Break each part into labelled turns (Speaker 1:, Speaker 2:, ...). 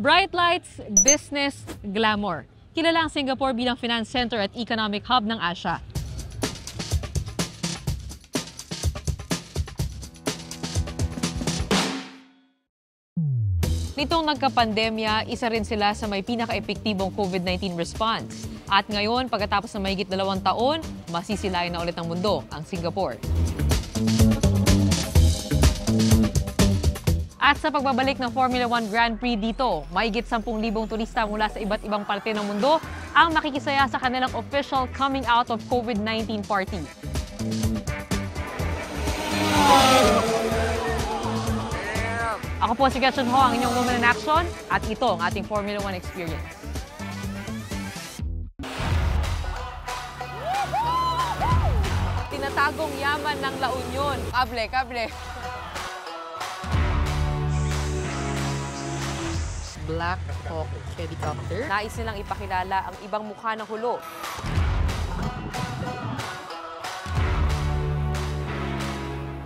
Speaker 1: Bright lights, business, glamour. Kilala ang Singapore bilang finance center at economic hub ng Asia. Nitong nagka-pandemya, isa rin sila sa may pinaka-epektibong COVID-19 response. At ngayon, pagkatapos ng mahigit dalawang taon, masisilayan na ulit ang mundo, ang Singapore. At sa pagbabalik ng Formula 1 Grand Prix dito, mahigit 10,000 turista mula sa iba't ibang parte ng mundo ang makikisaya sa kanilang official coming out of COVID-19 party. Ako po si Gretchen Ho, ang inyong woman in action, at ito ang ating Formula 1 experience. Tinatagong yaman ng La Union. Kable, kable.
Speaker 2: Black Hawk helicopter.
Speaker 1: Nais nilang ipakilala ang ibang mukha ng hulo.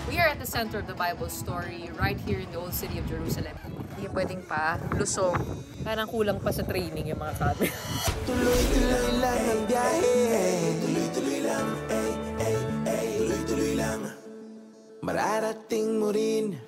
Speaker 2: We are at the center of the Bible story right here in the old city of Jerusalem. Hindi pwedeng pa lusong. Parang kulang pa sa training yung mga camera.
Speaker 3: Tuloy-tuloy lang ang biyahe Tuloy-tuloy lang, ay, ay, ay Tuloy-tuloy lang Mararating mo rin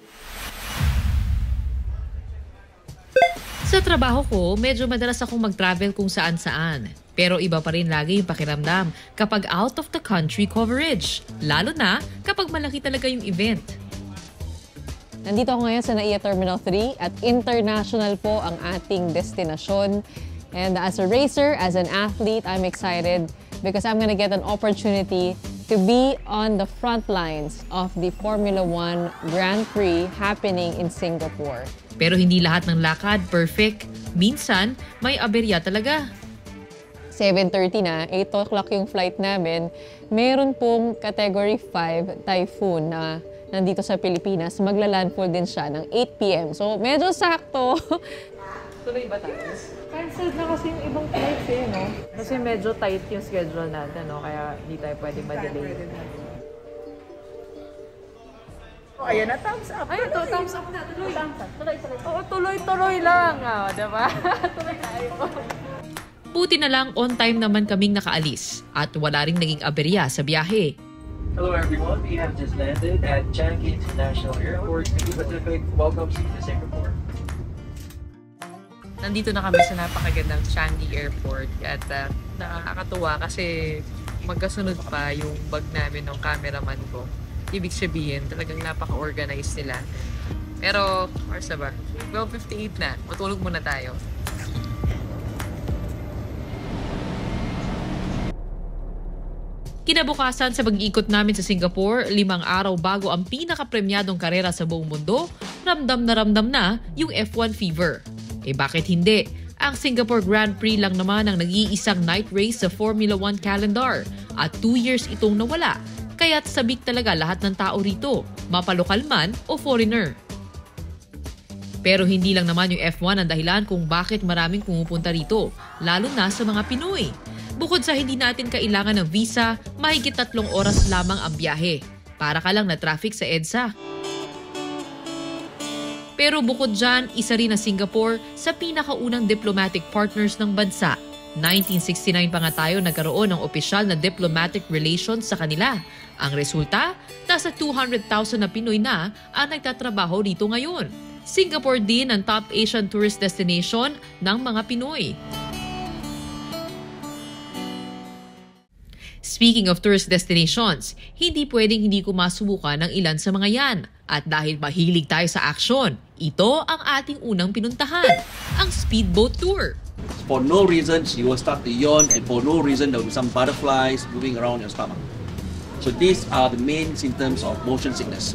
Speaker 4: Sa trabaho ko, medyo madalas akong mag-travel kung saan-saan. Pero iba pa rin lagi yung pakiramdam kapag out of the country coverage. Lalo na kapag malaki talaga yung event.
Speaker 1: Nandito ako ngayon sa NAIA Terminal 3 at international po ang ating destinasyon. And as a racer, as an athlete, I'm excited because I'm gonna get an opportunity to be on the front lines of the Formula 1 Grand Prix happening in Singapore.
Speaker 4: Pero hindi lahat ng lakad perfect. Minsan, may aberya talaga.
Speaker 1: 7.30 na, 8 o'clock yung flight namin, meron pong Category 5 typhoon na nandito sa Pilipinas. Magla-landfall din siya ng 8 p.m. So, medyo sakto.
Speaker 2: Tuloy ba tayo? Cancelled na kasi yung ibang flights eh, no? Kasi medyo tight yung schedule natin, no? Kaya hindi tayo pwede ma-delay.
Speaker 5: Oh, ayan na, thumbs up.
Speaker 2: Ayun to, thumbs up na. Tuloy. Thumbs up. Tuloy, tuloy. Oo, tuloy-tuloy lang. Ah, diba? tuloy tayo.
Speaker 4: Buti na lang on time naman kaming nakaalis at wala ring naging aberya sa biyahe.
Speaker 6: Hello everyone, we have just landed at Changi International Airport, Cebu Pacific. Welcome to Singapore.
Speaker 2: Nandito na kami sa napakagandang Changi Airport at uh, nakakatuwa kasi magkasunod pa yung bag namin ng cameraman ko. Ibig sabihin, talagang napaka-organized nila. Pero, oras na ba? 12.58 na. Matulog muna tayo.
Speaker 4: Kinabukasan sa pag-iikot namin sa Singapore, limang araw bago ang pinaka-premyadong karera sa buong mundo, ramdam na ramdam na yung F1 fever. Eh bakit hindi? Ang Singapore Grand Prix lang naman ang nag-iisang night race sa Formula 1 calendar at two years itong nawala. Kaya't sabik talaga lahat ng tao rito, mapalokal man o foreigner. Pero hindi lang naman yung F1 ang dahilan kung bakit maraming pumupunta rito, lalo na sa mga Pinoy. Bukod sa hindi natin kailangan ng visa, mahigit tatlong oras lamang ang biyahe. Para ka lang na traffic sa EDSA. Pero bukod dyan, isa rin ang Singapore sa pinakaunang diplomatic partners ng bansa. 1969 pa nga tayo nagkaroon ng opisyal na diplomatic relations sa kanila. Ang resulta, nasa 200,000 na Pinoy na ang nagtatrabaho dito ngayon. Singapore din ang top Asian tourist destination ng mga Pinoy. Speaking of tourist destinations, hindi pwedeng hindi ko masubukan ng ilan sa mga yan. At dahil mahilig tayo sa aksyon, ito ang ating unang pinuntahan, ang Speedboat Tour.
Speaker 7: For no reason, you will start to yawn, and for no reason, there will be some butterflies moving around your stomach. So these are the main symptoms of motion sickness.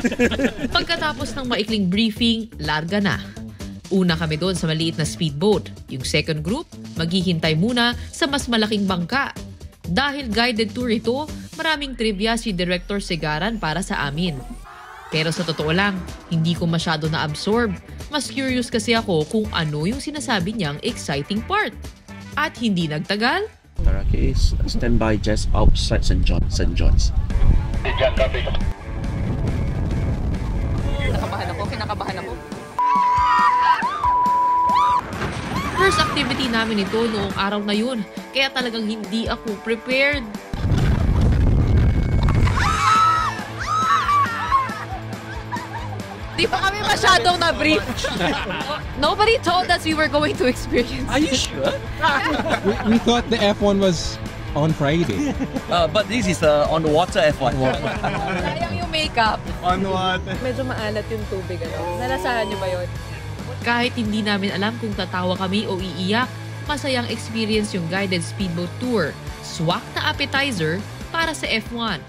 Speaker 4: Pagkatapos ng maikling briefing, larga na. Una kami doon sa maliit na speedboat. Yung second group, maghihintay muna sa mas malaking bangka. Dahil guided tour ito, maraming trivia si Director Segaran para sa amin. Pero sa totoo lang, hindi ko masyado na-absorb. Mas curious kasi ako kung ano yung sinasabi niyang exciting part. At hindi nagtagal,
Speaker 7: Taraki is standby just outside St. John, St. John's.
Speaker 2: Kinakabahan ako, kinakabahan ako.
Speaker 4: Unti namin ito noong araw na yun, kaya talagang hindi ako prepared.
Speaker 2: Di pa kami masyadong na-brief. Nobody told us we were going to experience
Speaker 7: Are you sure?
Speaker 8: We, we thought the F1 was on Friday.
Speaker 7: Uh, but this is uh, on the water F1.
Speaker 2: Sayang yung makeup.
Speaker 8: on what?
Speaker 2: Medyo maalat yung tubig. Ano? Nalasahan niyo ba yun?
Speaker 4: Kahit hindi namin alam kung tatawa kami o iiyak, masayang experience yung guided speedboat tour. Swak na appetizer para sa F1.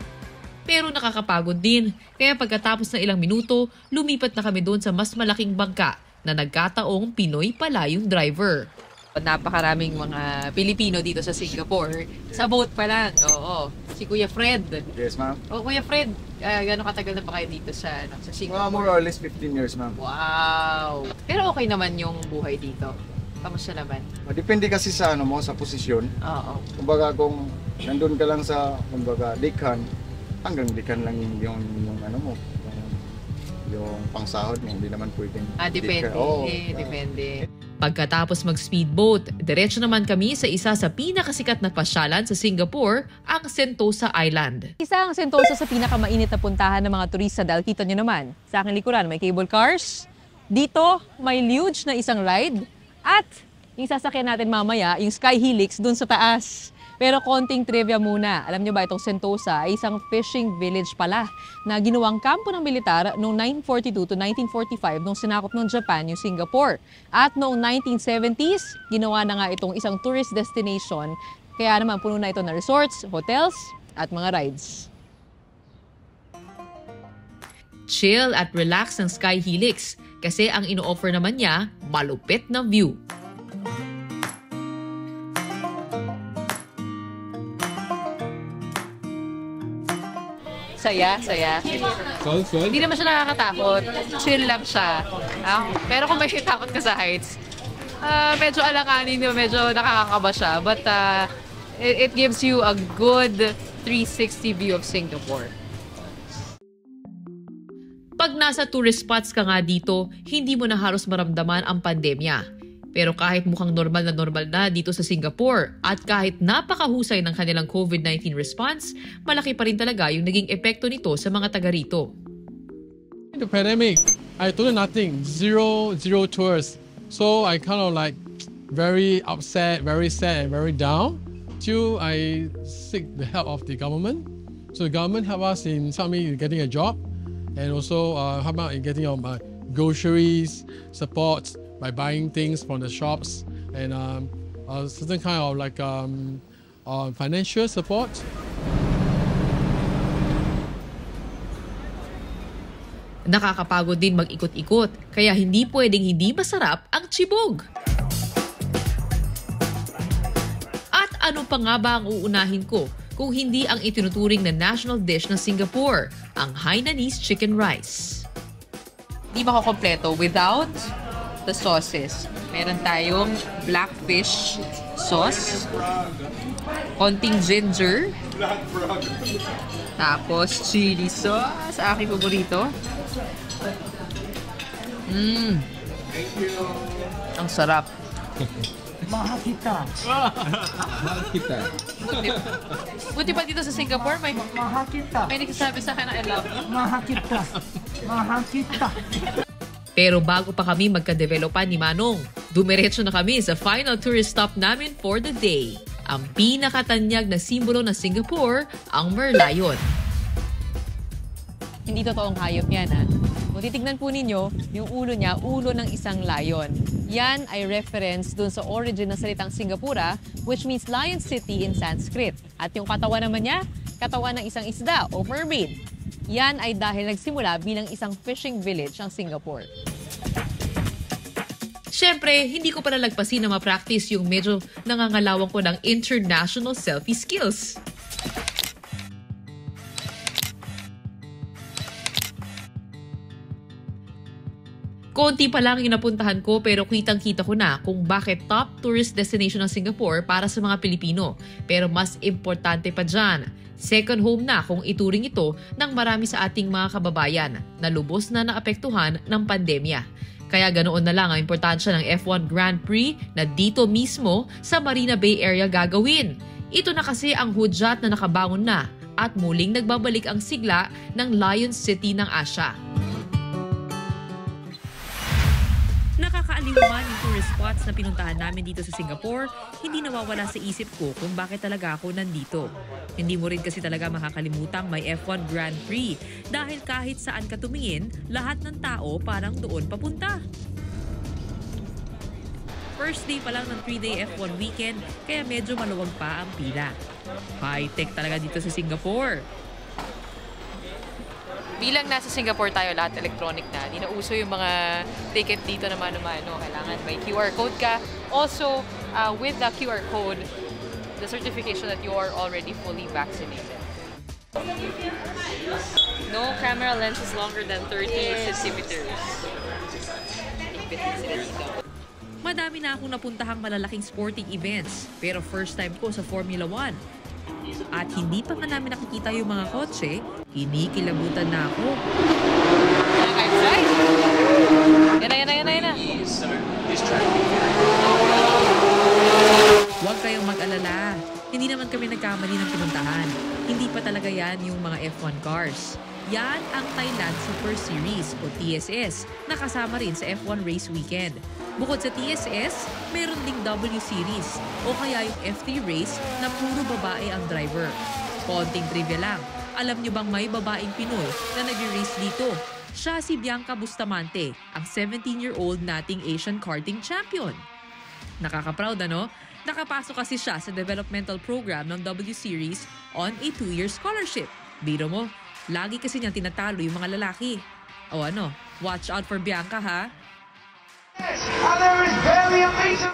Speaker 4: Pero nakakapagod din, kaya pagkatapos ng ilang minuto, lumipat na kami doon sa mas malaking bangka na nagkataong Pinoy pala yung driver.
Speaker 2: Napakaraming mga Pilipino dito sa Singapore. Sa boat pa lang. Oo. Si Kuya Fred.
Speaker 9: Yes, ma'am.
Speaker 2: O Kuya Fred, uh, gano'ng katagal na pa kayo dito sa, ano, sa Singapore?
Speaker 9: more or less 15 years, ma'am.
Speaker 2: Wow! Pero okay naman yung buhay dito. Kamusta naman?
Speaker 9: Depende kasi sa ano mo, sa posisyon.
Speaker 2: Oo.
Speaker 9: Kumbaga kung nandun ka lang sa, kumbaga, dikhan, hanggang dikhan lang yung, yung, yung ano mo, yung, yung pangsahod mo, hindi naman pwedeng
Speaker 2: Ah, depende.
Speaker 9: dikhan. Oo.
Speaker 2: eh, depende.
Speaker 4: Pagkatapos mag-speedboat, diretso naman kami sa isa sa pinakasikat na pasyalan sa Singapore, ang Sentosa Island.
Speaker 1: Isa ang Sentosa sa pinakamainit na puntahan ng mga turista dahil kita nyo naman. Sa aking likuran, may cable cars. Dito, may luge na isang ride. At yung sasakyan natin mamaya, yung Sky Helix dun sa taas. Pero konting trivia muna. Alam nyo ba itong Sentosa ay isang fishing village pala na ginawang kampo ng militar noong 1942 to 1945 nung sinakop ng Japan yung Singapore. At noong 1970s, ginawa na nga itong isang tourist destination. Kaya naman puno na ito na resorts, hotels, at mga rides.
Speaker 4: Chill at relax ng Sky Helix kasi ang ino-offer naman niya, malupit na view.
Speaker 2: Saya, saya.
Speaker 8: Sounds good.
Speaker 2: Hindi naman siya nakakatakot. Chill lang siya. Ah, pero kung may takot ka sa heights, ah, medyo alanganin yun, medyo nakakakaba siya. But ah, it, it gives you a good 360 view of Singapore.
Speaker 4: Pag nasa tourist spots ka nga dito, hindi mo na halos maramdaman ang pandemya. Pero kahit mukhang normal na normal na dito sa Singapore at kahit napakahusay ng kanilang COVID-19 response, malaki pa rin talaga yung naging epekto nito sa mga taga rito.
Speaker 10: The pandemic, I told nothing, zero, zero tours. So I kind of like very upset, very sad, very down. Till I seek the help of the government. So the government help us in some getting a job, and also uh, help out in getting um, uh, groceries, support by buying things from the shops, and um, a certain kind of like um, uh, financial support.
Speaker 4: Nakakapagod din mag-ikot-ikot, kaya hindi pwedeng hindi masarap ang chibog. At ano pa nga ba ang uunahin ko kung hindi ang itinuturing na national dish ng Singapore, ang Hainanese Chicken Rice.
Speaker 2: Di makokompleto without the sauces. Meron tayong black fish sauce, konting ginger, tapos chili sauce, aking paborito. Mmm. Ang sarap.
Speaker 8: Kita.
Speaker 2: Buti, buti pa dito sa Singapore, may, may nagsasabi sa akin na I love you.
Speaker 4: Pero bago pa kami magka-developan ni Manong, dumiretso na kami sa final tourist stop namin for the day. Ang pinakatanyag na simbolo ng Singapore, ang Merlion.
Speaker 1: Hindi totoong hayop yan, ha? Kung titignan po ninyo, yung ulo niya, ulo ng isang lion. Yan ay reference dun sa origin ng salitang Singapura, which means Lion City in Sanskrit. At yung katawan naman niya, katawan ng isang isda o mermaid. Yan ay dahil nagsimula bilang isang fishing village ang Singapore.
Speaker 4: Siyempre, hindi ko pa nalagpasin na ma-practice yung medyo nangangalawang ko ng international selfie skills. Konti pa lang yung napuntahan ko pero kitang-kita ko na kung bakit top tourist destination ng Singapore para sa mga Pilipino. Pero mas importante pa dyan, second home na kung ituring ito ng marami sa ating mga kababayan na lubos na naapektuhan ng pandemya. Kaya ganoon na lang ang importansya ng F1 Grand Prix na dito mismo sa Marina Bay Area gagawin. Ito na kasi ang hudyat na nakabangon na at muling nagbabalik ang sigla ng Lion City ng Asia. Nakakaaliw man yung tourist spots na pinuntahan namin dito sa Singapore, hindi nawawala sa isip ko kung bakit talaga ako nandito. Hindi mo rin kasi talaga makakalimutang may F1 Grand Prix dahil kahit saan ka tumingin, lahat ng tao parang doon papunta. First day pa lang ng 3-day F1 weekend, kaya medyo maluwag pa ang pila. High-tech talaga dito sa Singapore.
Speaker 2: Bilang nasa Singapore tayo, lahat electronic na. Hindi na uso yung mga ticket dito na mano-mano. Kailangan may QR code ka. Also, uh, with the QR code, the certification that you are already fully vaccinated. No camera lens is longer than 30 centimeters. Higpitin sila dito.
Speaker 4: Madami na akong napuntahang malalaking sporting events, pero first time ko sa Formula 1. At hindi pa nga namin nakikita yung mga kotse, kinikilabutan na ako.
Speaker 2: Na, yan na, yan na, yan na.
Speaker 4: Huwag kayong mag-alala. Hindi naman kami nagkamali ng pinuntahan. Hindi pa talaga yan yung mga F1 cars. Yan ang Thailand Super Series o TSS na kasama rin sa F1 race weekend. Bukod sa TSS, meron ding W Series o kaya yung F3 race na puro babae ang driver. Konting trivia lang, alam nyo bang may babaeng Pinoy na nag-race dito? Siya si Bianca Bustamante, ang 17-year-old nating Asian karting champion. Nakaka-proud ano? Nakapasok kasi siya sa developmental program ng W Series on a two-year scholarship. Biro mo, lagi kasi niyang tinatalo yung mga lalaki. O ano, watch out for Bianca ha?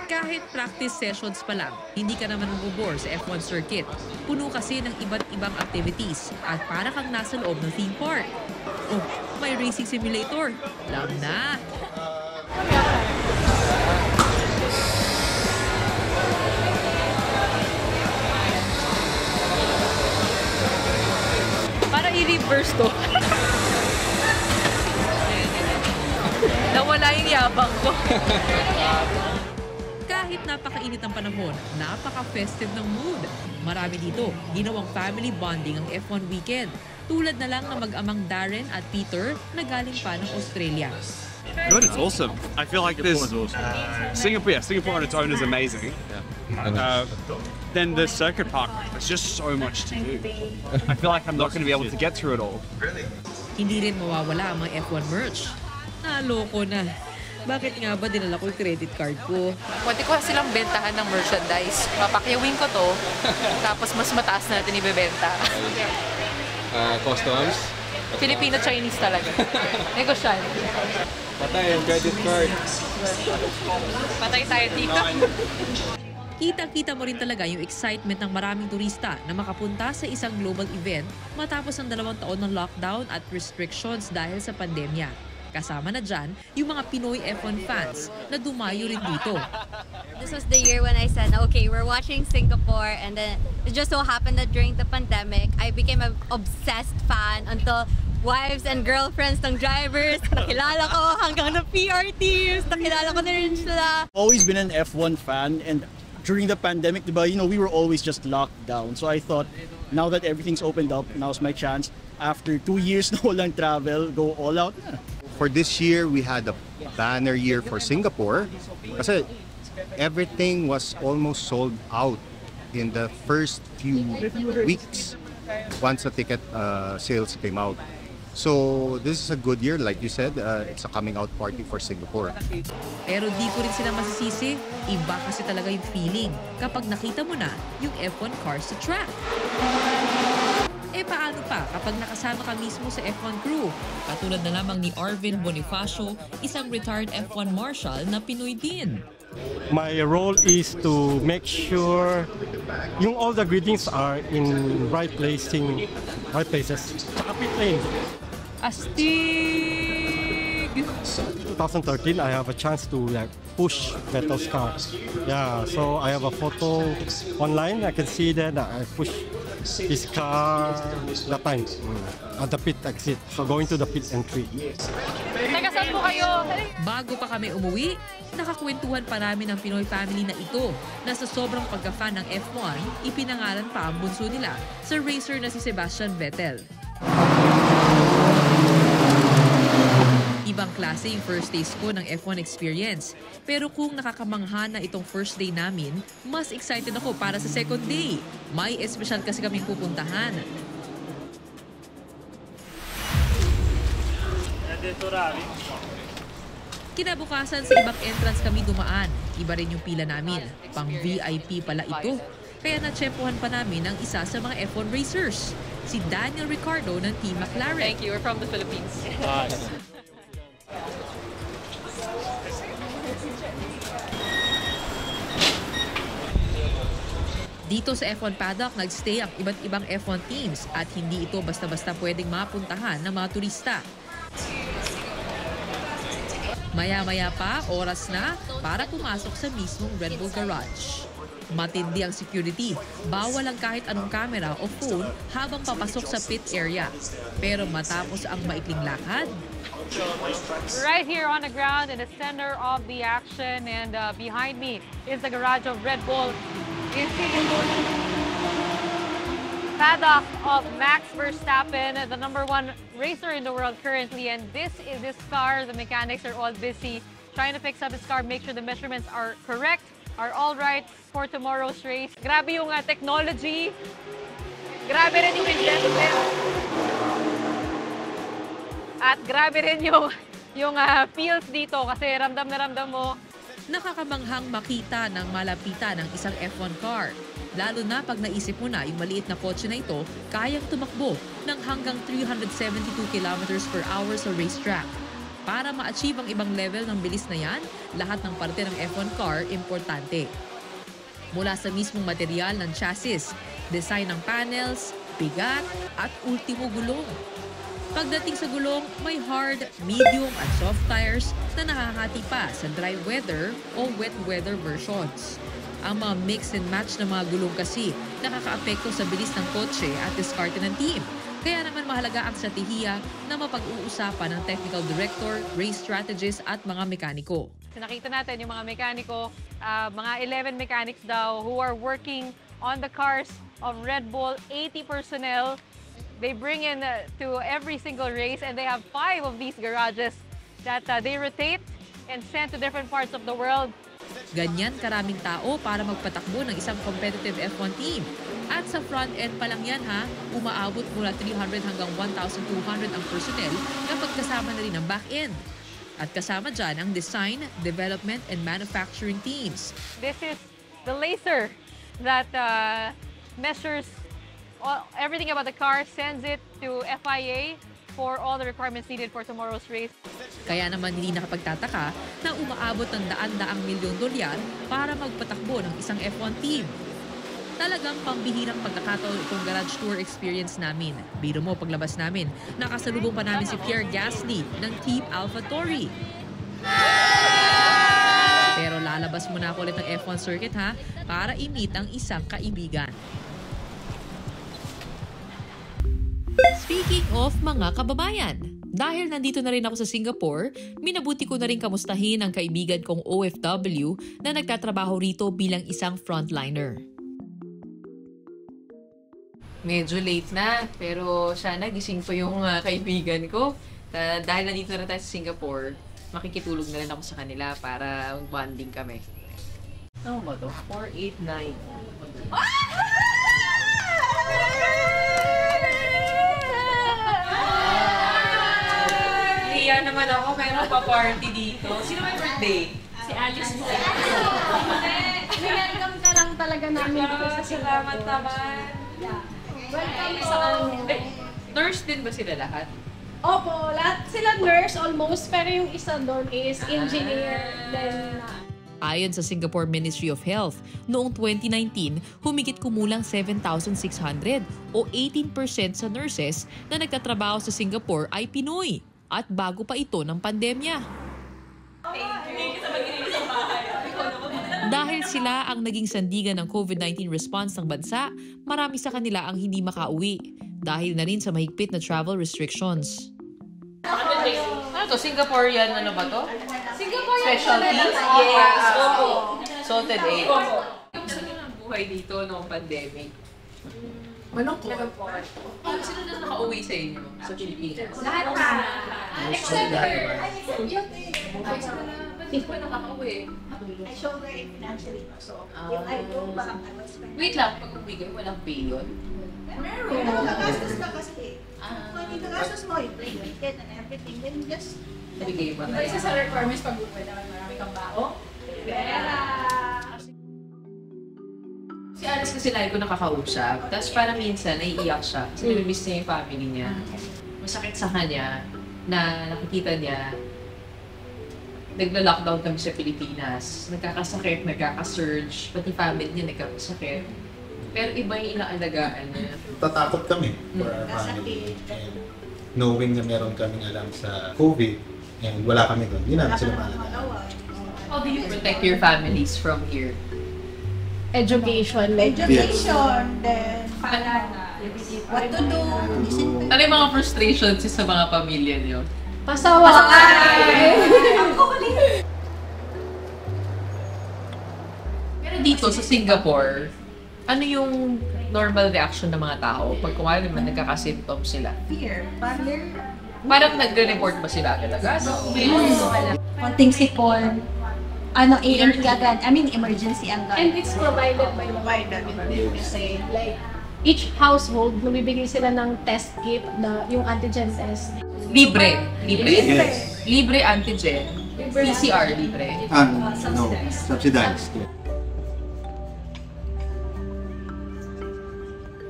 Speaker 4: Kahit practice sessions pa lang, hindi ka naman mabubore sa F1 circuit. Puno kasi ng iba't ibang activities at para kang nasa loob ng theme park. Oh, may racing simulator. Love na!
Speaker 2: Para i-reverse to. Nawala yung yabang ko.
Speaker 4: Kahit napakainit ang panahon, napaka-festive ng mood. Marami dito, ginawang family bonding ang F1 weekend. Tulad na lang ng mag-amang Darren at Peter na galing pa ng Australia.
Speaker 11: Good, it's awesome. I feel like this Singapore, yeah, Singapore on its own is amazing. Uh, then the circuit park, there's just so much to do. I feel like I'm not going to be able to get through it all.
Speaker 4: Hindi rin mawawala ang mga F1 merch. Naloko na. Bakit nga ba dinala ko yung credit card ko?
Speaker 2: Pwede ko silang bentahan ng merchandise. Papakyawin ko to, tapos mas mataas natin ibebenta.
Speaker 8: Uh, customs.
Speaker 2: Filipino-Chinese talaga. Negosyal.
Speaker 8: Patay yung credit card.
Speaker 2: Patay tayo dito.
Speaker 4: Kitang-kita mo rin talaga yung excitement ng maraming turista na makapunta sa isang global event matapos ang dalawang taon ng lockdown at restrictions dahil sa pandemya. Kasama na dyan yung mga Pinoy F1 fans na dumayo rin dito.
Speaker 12: This was the year when I said, okay, we're watching Singapore, and then it just so happened that during the pandemic, I became an obsessed fan until wives and girlfriends ng drivers, nakilala ko hanggang na PR teams, nakilala ko na rin sila.
Speaker 13: always been an F1 fan and during the pandemic, you know, we were always just locked down. So I thought, now that everything's opened up, now's my chance. After two years na walang travel, go all out na.
Speaker 14: For this year, we had a banner year for Singapore kasi everything was almost sold out in the first few weeks once the ticket uh, sales came out. So this is a good year, like you said, uh, it's a coming out party for Singapore.
Speaker 4: Pero di ko rin sila masisisi, iba kasi talaga yung feeling kapag nakita mo na yung F1 cars sa track. Eh paano pa kapag nakasama ka mismo sa F1 crew? Katulad na lamang ni Arvin Bonifacio, isang retired F1 marshal na Pinoy din.
Speaker 15: My role is to make sure yung all the greetings are in right placing, right places. Tsaka pit lane.
Speaker 2: Astig!
Speaker 15: 2013, I have a chance to like push Vettel's car. Yeah, so I have a photo online. I can see that I push his car that time at the pit exit. So going to the pit entry.
Speaker 4: Teka, saan po kayo? Bago pa kami umuwi, nakakwentuhan pa namin ang Pinoy family na ito na sa sobrang pagka-fan ng F1, ipinangalan pa ang bunso nila sa racer na si Sebastian Vettel. Ibang klase yung first days ko ng F1 experience. Pero kung nakakamangha na itong first day namin, mas excited ako para sa second day. May espesyal kasi kaming pupuntahan. Kinabukasan sa ibang entrance kami dumaan. Iba rin yung pila namin. Pang VIP pala ito. Kaya natsyempohan pa namin ang isa sa mga F1 racers, si Daniel Ricardo ng Team McLaren.
Speaker 16: Thank you. We're from the Philippines.
Speaker 4: Dito sa F1 paddock, nagstay ang iba't ibang F1 teams at hindi ito basta-basta pwedeng mapuntahan ng mga turista. Maya-maya pa, oras na para pumasok sa mismong Red Bull Garage. Matindi ang security. Bawal ang kahit anong camera o phone habang papasok sa pit area. Pero matapos ang maikling lakad,
Speaker 2: Right here on the ground in the center of the action and uh, behind me is the garage of Red Bull. It's the paddock of Max Verstappen, the number one racer in the world currently. And this is his car. The mechanics are all busy trying to fix up his car, make sure the measurements are correct, are all right for tomorrow's race. Grabe yung uh, technology. Grabe rin yung investment. At grabe rin yung, yung uh, feels dito kasi ramdam na ramdam mo
Speaker 4: nakakamanghang makita ng malapitan ng isang F1 car. Lalo na pag naisip mo na yung maliit na kotse na ito kayang tumakbo ng hanggang 372 kilometers per hour sa racetrack. Para ma-achieve ang ibang level ng bilis na yan, lahat ng parte ng F1 car importante. Mula sa mismong material ng chassis, design ng panels, bigat, at ultimo gulong. Pagdating sa gulong, may hard, medium at soft tires na nakakati pa sa dry weather o wet weather versions. Ang mga mix and match ng mga gulong kasi nakakaapekto sa bilis ng kotse at diskarte ng team. Kaya naman mahalaga ang strategiya na mapag-uusapan ng technical director, race strategist at mga mekaniko.
Speaker 2: Nakita natin yung mga mekaniko, uh, mga 11 mechanics daw who are working on the cars of Red Bull, 80 personnel they bring in uh, to every single race and they have five of these garages that uh, they rotate and send to different parts of the world.
Speaker 4: Ganyan karaming tao para magpatakbo ng isang competitive F1 team. At sa front end pa lang yan ha, umaabot mula 300 hanggang 1,200 ang personnel kapag kasama na rin ang back end. At kasama dyan ang design, development, and manufacturing teams.
Speaker 2: This is the laser that uh, measures all, everything about the car, sends it to FIA for all the requirements needed for tomorrow's race.
Speaker 4: Kaya naman hindi nakapagtataka na umaabot ng daan-daang milyon dolyar para magpatakbo ng isang F1 team. Talagang pambihirang pagkakataon itong garage tour experience namin. Biro mo paglabas namin, nakasalubong pa namin si Pierre Gasly ng Team AlphaTauri. Pero lalabas muna ako ulit ng F1 circuit ha, para i-meet ang isang kaibigan. Speaking of mga kababayan, dahil nandito na rin ako sa Singapore, minabuti ko na rin kamustahin ang kaibigan kong OFW na nagtatrabaho rito bilang isang frontliner.
Speaker 16: Medyo late na, pero sana gising po yung uh, kaibigan ko. Uh, dahil nandito na tayo sa Singapore, makikitulog na rin ako sa kanila para bonding kami. Ano ba to? 489. Hiya naman ako, meron pa party dito. Sino may birthday?
Speaker 2: Si Alice po.
Speaker 17: Welcome ka lang talaga namin dito sa
Speaker 16: Salamat naman.
Speaker 17: Welcome sa amin.
Speaker 16: Nurse din ba sila lahat?
Speaker 17: Opo, lahat sila nurse almost, pero yung isa doon is engineer. Then, uh,
Speaker 4: Ayon sa Singapore Ministry of Health, noong 2019, humigit kumulang 7,600 o 18% sa nurses na nagtatrabaho sa Singapore ay Pinoy at bago pa ito ng pandemya.
Speaker 2: Dahil sila ang naging sandigan ng COVID-19 response ng bansa, marami sa kanila ang hindi makauwi dahil na rin sa mahigpit na travel restrictions.
Speaker 4: Ano to? Singaporean ano ba to?
Speaker 17: Singaporean
Speaker 4: Specialty?
Speaker 17: Yes.
Speaker 4: Opo. Salted egg. Buhay dito noong pandemic? Malungkot. Oh, sino na nakauwi sa inyo sa Pilipinas?
Speaker 17: Lahat na. Except her.
Speaker 4: Hindi ko nakakauwi.
Speaker 16: I showed her it financially. So,
Speaker 4: Ah.
Speaker 16: if I I was spending.
Speaker 4: Wait lang, pag umigay, walang pay yun?
Speaker 16: Meron. Nagagastos ka kasi. Kung hindi nagastos mo, yung plane ticket and everything, then just...
Speaker 4: Bigay ba
Speaker 17: Diba isa sa requirements pag uwi naman marami kang bao? Pera!
Speaker 4: Si Alice kasi lagi ko nakakausap. Tapos parang minsan, naiiyak siya. Kasi mm. miss niya yung family niya. Masakit sa kanya na nakikita niya nagla-lockdown kami sa Pilipinas. Nagkakasakit, nagkaka-surge. Pati family niya nagkakasakit. Pero iba yung inaalagaan niya.
Speaker 18: Tatakot kami for our family. And knowing na meron kaming alam sa COVID and wala kami doon, hindi namin sila maalagaan.
Speaker 4: How do you protect your families from here?
Speaker 17: Education.
Speaker 16: Education, then what to do,
Speaker 4: Ano yung mga frustrations sa mga pamilya niyo?
Speaker 17: Pasaway!
Speaker 4: Pero dito sa Singapore, ano yung normal reaction ng mga tao pag kumari naman nagkaka-symptom sila?
Speaker 16: Fear. Parang
Speaker 4: Parang nagre-report ba sila agad-agad?
Speaker 16: konting sipon, ano, AME agad. I mean, emergency agad.
Speaker 17: And it's provided by the government kasi like each household, namibigay sila ng test kit na yung antigen test.
Speaker 4: Libre. Libre?
Speaker 18: Yes.
Speaker 4: Libre antigen. PCR libre.
Speaker 18: Ah, no, subsidized.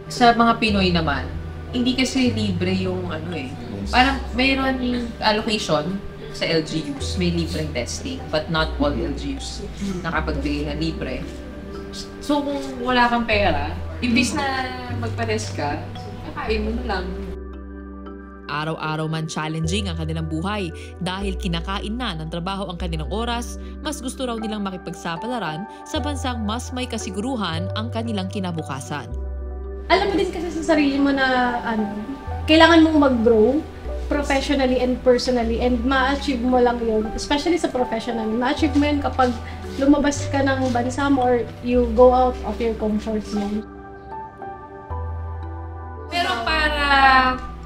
Speaker 4: Sa mga Pinoy naman, hindi kasi libre yung ano eh. Parang mayroon yung allocation sa LGUs, may libreng testing, but not all LGUs nakapagbigay ng libre. So kung wala kang pera, imbis na magpa-test ka, kakain mo na lang.
Speaker 2: Araw-araw man challenging ang kanilang buhay dahil kinakain na ng trabaho ang kanilang oras, mas gusto raw nilang makipagsapalaran sa bansang mas may kasiguruhan ang kanilang kinabukasan.
Speaker 17: Alam mo din kasi sa sarili mo na ano, kailangan mong mag-grow professionally and personally and ma-achieve mo lang yun, especially sa professional, ma-achieve mo yun kapag lumabas ka ng bansa mo or you go out of your comfort zone.
Speaker 4: Pero para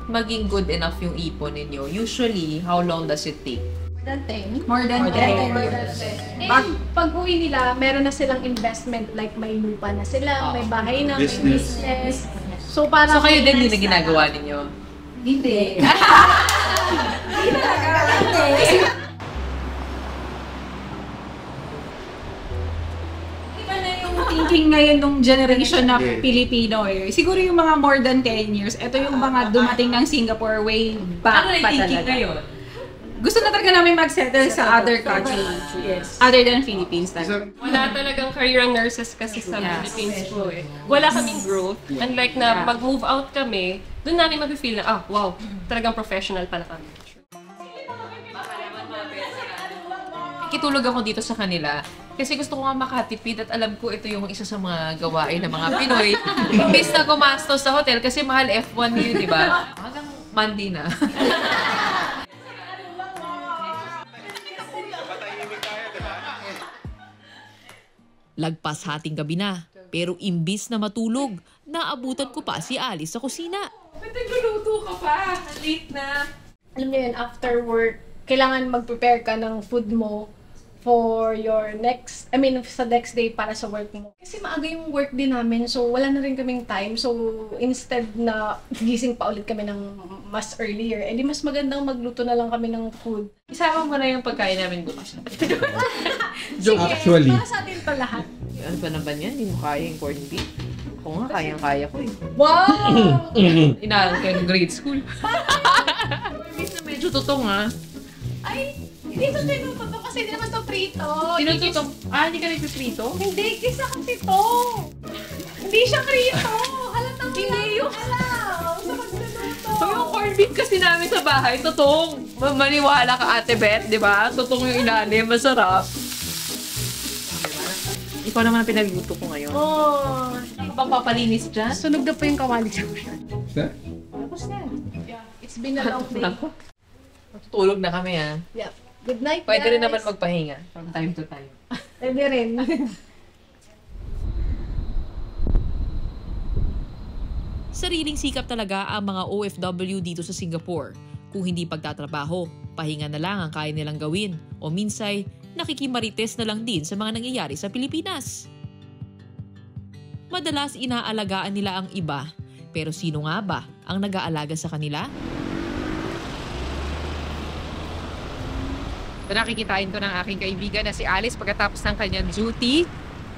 Speaker 4: maging good enough yung ipon ninyo, usually, how long does it take?
Speaker 17: More than 10.
Speaker 16: More than
Speaker 17: More
Speaker 16: 10
Speaker 17: than
Speaker 16: years.
Speaker 17: 10. And pag uwi nila, meron na silang investment like may lupa na sila, may bahay na,
Speaker 18: Business.
Speaker 17: may business. So para
Speaker 4: So kayo din din na ginagawa ninyo?
Speaker 16: Hindi.
Speaker 5: Iba na yung thinking ngayon nung generation na. Pilipino eh. Siguro yung mga more than 10 years, ito yung mga dumating ng Singapore way back
Speaker 4: Ano na yung
Speaker 5: pa
Speaker 4: thinking
Speaker 5: talaga.
Speaker 4: ngayon?
Speaker 5: Gusto na talaga namin mag-settle sa other country. Yes. Other than Philippines talaga.
Speaker 19: Wala talagang career ang nurses kasi sa
Speaker 5: Yes.
Speaker 19: Philippines po eh. Wala kaming growth. Unlike na mag-move out kami, doon namin mag-feel na, ah, wow, talagang professional pala kami.
Speaker 4: Kitulog ako dito sa kanila kasi gusto ko nga makatipid at alam ko ito yung isa sa mga gawain ng mga Pinoy. Imbis na gumastos sa hotel kasi mahal F1 yun, di ba? Hanggang Monday na.
Speaker 2: Lagpas hating gabi na, pero imbis na matulog, naabutan ko pa si Alice sa kusina.
Speaker 17: Ba't nagluluto ka pa? Late na. Alam niyo yun, after work, kailangan mag-prepare ka ng food mo for your next, I mean, sa next day para sa work mo. Kasi maaga yung work din namin, so wala na rin kaming time. So, instead na gising pa ulit kami ng mas earlier, edi mas magandang magluto na lang kami ng food.
Speaker 4: Isama mo na yung pagkain namin bukas.
Speaker 17: Sige,
Speaker 8: Actually.
Speaker 17: para sa atin pa lahat.
Speaker 4: Ano ba naman yan? Hindi mo kaya yung corned beef? Ako nga, kayang-kaya ko eh.
Speaker 17: Wow!
Speaker 4: Inaaral ko yung grade school. Beef na medyo tutong ah.
Speaker 17: Ay, hindi ito tinututo kasi hindi naman to prito.
Speaker 4: Tinututong? Ah, hindi ka nagpiprito?
Speaker 17: Hindi, kisa kasi to. Hindi siya prito. Halatang hindi yung alam. Sa magluluto.
Speaker 4: So yung corned beef kasi namin sa bahay, tutong. Ma- Maniwala ka ate Beth, di ba? Tutong yung ilalim, masarap.
Speaker 2: Ikaw naman ang pinagluto ko ngayon.
Speaker 17: Oh!
Speaker 2: Bang papalinis dyan?
Speaker 17: Sunog na po yung kawali sa
Speaker 8: that?
Speaker 17: Tapos na. Yeah. It's been a long day.
Speaker 2: Ako. Matutulog na kami ah.
Speaker 17: Yeah. Good night,
Speaker 2: Pwede
Speaker 17: guys.
Speaker 2: rin naman magpahinga from time to time.
Speaker 17: Pwede rin.
Speaker 4: Sariling sikap talaga ang mga OFW dito sa Singapore. Kung hindi pagtatrabaho, pahinga na lang ang kaya nilang gawin o minsay nakikimarites na lang din sa mga nangyayari sa Pilipinas. Madalas inaalagaan nila ang iba, pero sino nga ba ang nag-aalaga sa kanila?
Speaker 2: So nakikitain ko ng aking kaibigan na si Alice pagkatapos ng kanyang duty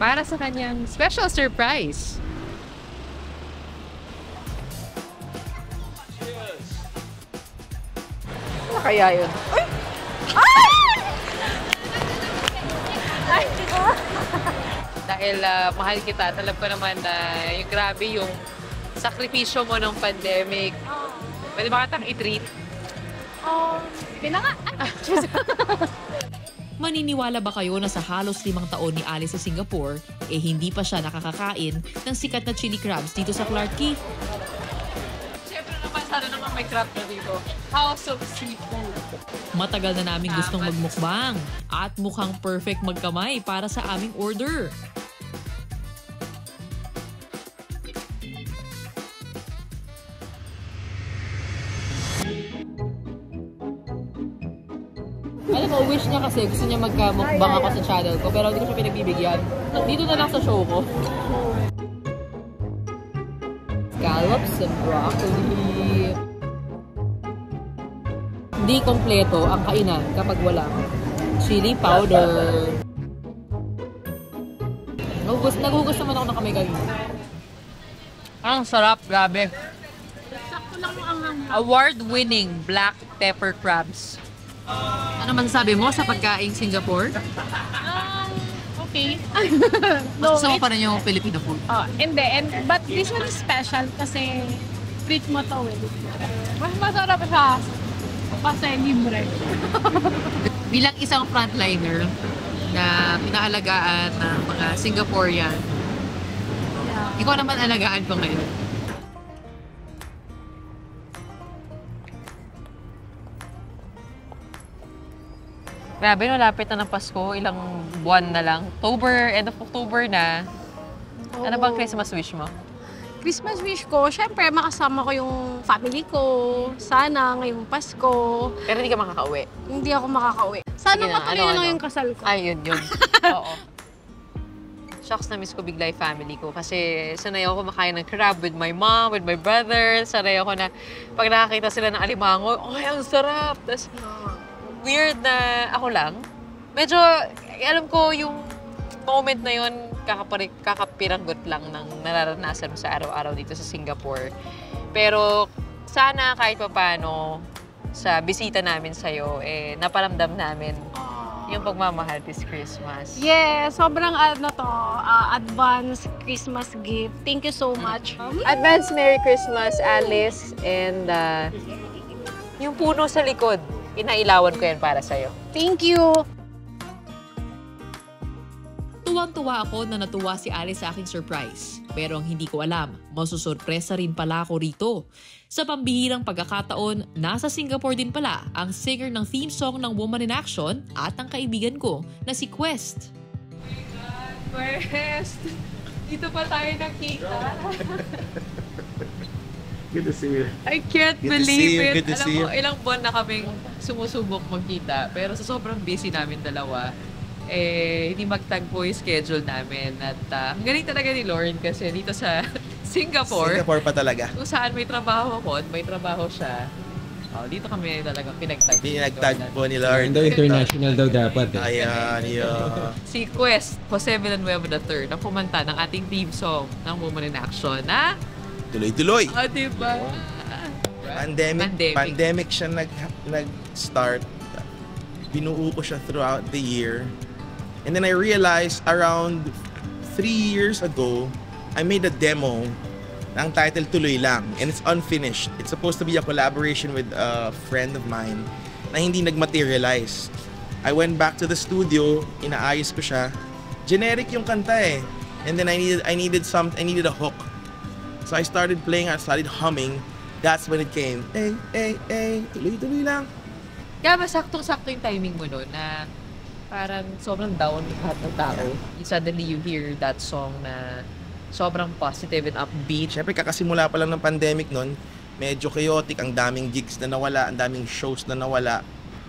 Speaker 2: para sa kanyang special surprise. Ano kaya yun? Uy! Ay! Dahil ah, mahal kita alam ko naman na yung grabe yung sakripisyo mo ng pandemic. Pwede ba katang i-treat?
Speaker 17: Um, pinanga.
Speaker 4: Maniniwala ba kayo na sa halos limang taon ni Alice sa Singapore, eh hindi pa siya nakakakain ng sikat na chili crabs dito sa Clarke Quay?
Speaker 2: Siyempre naman, sana naman may crab na dito. House of Seafood.
Speaker 4: Matagal na namin gustong magmukbang at mukhang perfect magkamay para sa aming order.
Speaker 1: Alam mo, wish niya kasi gusto niya magkamukbang ako sa channel ko pero hindi ko siya pinagbibigyan. Dito na lang sa show ko. Scallops and broccoli. Hindi kompleto ang kainan kapag walang chili powder. Nagugus, nagugus naman ako ng kamay kanina.
Speaker 2: Ang sarap, grabe. Award-winning black pepper crabs. Ano man sabi mo sa pagkain Singapore?
Speaker 17: Okay.
Speaker 2: Mas gusto mo pa rin yung Filipino food.
Speaker 17: Oh, hindi. And, but this one is special kasi treat mo to eh. Mas masarap siya kasi libre.
Speaker 2: Bilang isang frontliner na pinaalagaan ng mga Singaporean, ikaw naman alagaan ko ngayon. Grabe, no, lapit na ng Pasko. Ilang buwan na lang. October, end of October na. Ano bang Christmas wish mo?
Speaker 17: Christmas wish ko, syempre makasama ko yung family ko. Sana ngayong Pasko.
Speaker 2: Pero hindi ka makakauwi.
Speaker 17: Hindi ako makakauwi. Sana
Speaker 2: Sige na,
Speaker 17: matuloy
Speaker 2: ano,
Speaker 17: na lang
Speaker 2: ano?
Speaker 17: yung kasal ko.
Speaker 2: Ay, yun, yun. Oo. Shocks na miss ko bigla yung family ko kasi sanay ako kumakain ng crab with my mom, with my brother. Sanay ako na pag nakakita sila ng alimango, ay, ang sarap! Tapos, weird na ako lang. Medyo, alam ko yung moment na yun, kakapari, kakapiranggot lang ng nararanasan mo sa araw-araw dito sa Singapore. Pero sana kahit pa paano sa bisita namin sa'yo, eh, naparamdam namin yung pagmamahal this Christmas.
Speaker 17: Yeah, sobrang ano to, ah, advance Christmas gift. Thank you so much.
Speaker 2: Advance Merry Christmas, Alice. And uh, yung puno sa likod, inailawan ko yan para sa'yo.
Speaker 17: Thank you.
Speaker 4: Tuwang-tuwa ako na natuwa si Alice sa aking surprise. Pero ang hindi ko alam, masusurpresa rin pala ako rito. Sa pambihirang pagkakataon, nasa Singapore din pala ang singer ng theme song ng Woman in Action at ang kaibigan ko na si Quest.
Speaker 2: Quest! Dito pa tayo nakita.
Speaker 9: Good to see you.
Speaker 2: I can't
Speaker 9: Good
Speaker 2: believe it.
Speaker 9: good to
Speaker 2: Alam
Speaker 9: see
Speaker 2: mo,
Speaker 9: you.
Speaker 2: ilang buwan na kaming sumusubok magkita. Pero sa sobrang busy namin dalawa, eh, hindi magtagpo yung schedule namin. At ang galing talaga ni Lauren kasi dito sa Singapore,
Speaker 20: Singapore pa talaga.
Speaker 2: kung saan may trabaho ako at may trabaho siya, oh, dito kami talagang pinagtagpo.
Speaker 20: Pinagtagpo ni Lord.
Speaker 8: Daw international daw dapat eh.
Speaker 20: Ayan, yun.
Speaker 2: Si Quest, Jose Villanueva III, na kumanta ng ating theme song ng Woman in Action na
Speaker 20: Tuloy-tuloy.
Speaker 2: Ah, diba?
Speaker 20: Pandemic, pandemic, siya nag, nag-start. Binuo ko siya throughout the year. And then I realized around three years ago, I made a demo ng title Tuloy Lang. And it's unfinished. It's supposed to be a collaboration with a friend of mine na hindi nag-materialize. I went back to the studio, inaayos ko siya. generic yung kanta eh. And then I needed I needed some I needed a hook. So I started playing, I started humming. That's when it came. Hey, hey, hey, tuloy-tuloy lang.
Speaker 2: Kaya ba saktong-sakto yung timing mo noon na parang sobrang down lahat ng tao. You suddenly you hear that song na sobrang positive and upbeat.
Speaker 20: Siyempre, kakasimula pa lang ng pandemic noon, medyo chaotic, ang daming gigs na nawala, ang daming shows na nawala.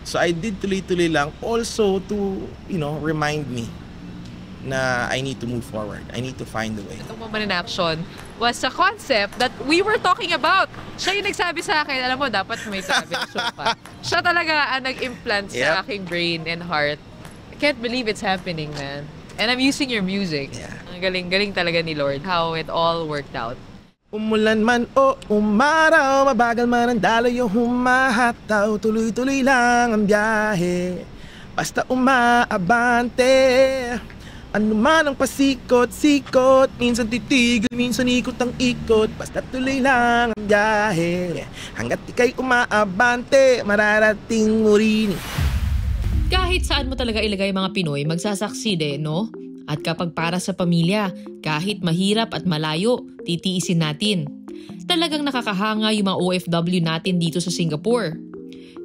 Speaker 20: So I did tuloy-tuloy lang also to, you know, remind me na I need to move forward. I need to find a way.
Speaker 2: Itong Woman in Action was a concept that we were talking about. Siya yung nagsabi sa akin, alam mo, dapat may travel show ka. Siya talaga ang nag-implant sa
Speaker 20: Yep.
Speaker 2: aking brain and heart. I can't believe it's happening, man. And I'm using your music. Ang galing-galing talaga ni Lord. How it all worked out.
Speaker 20: Umulan man o umaraw, mabagal man ang daloy o humahataw, tuloy-tuloy lang ang biyahe. Basta umaabante, ano man ang pasikot-sikot, minsan titigil, minsan ikot ang ikot, basta tuloy lang ang biyahe. Hanggat ikay umaabante, mararating mo rin.
Speaker 4: Kahit saan mo talaga ilagay mga Pinoy, magsasakside, no? At kapag para sa pamilya, kahit mahirap at malayo, titiisin natin. Talagang nakakahanga yung mga OFW natin dito sa Singapore.